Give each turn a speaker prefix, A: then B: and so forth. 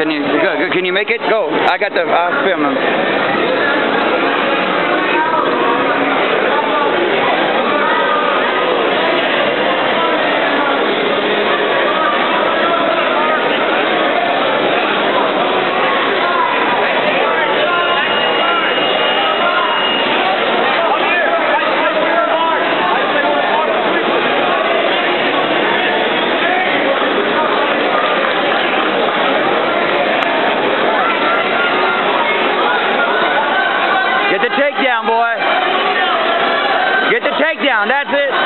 A: Can you can you make it? Go. I got the. I'll film him. takedown, boy. Get the takedown. That's it.